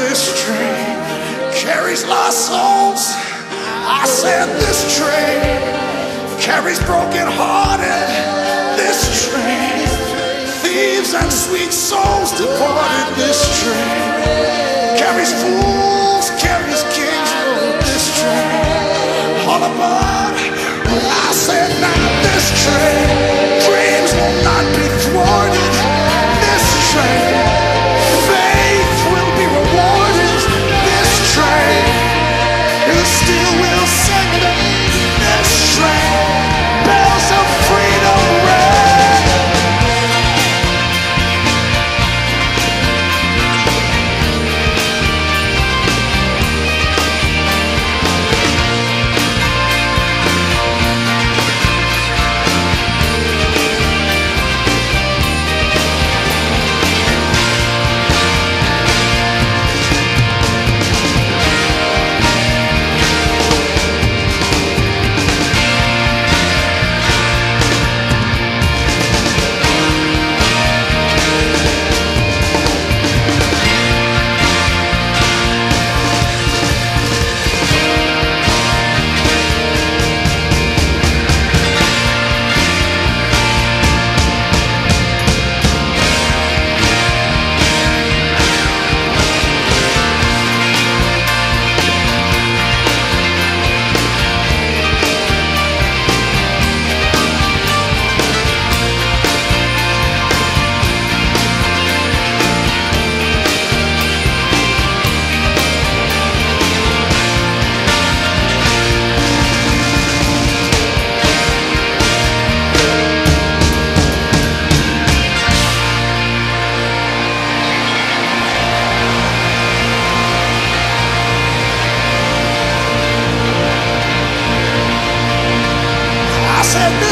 this train carries lost souls. I said this train carries broken hearted. This train thieves and sweet souls departed. This train carries fools. said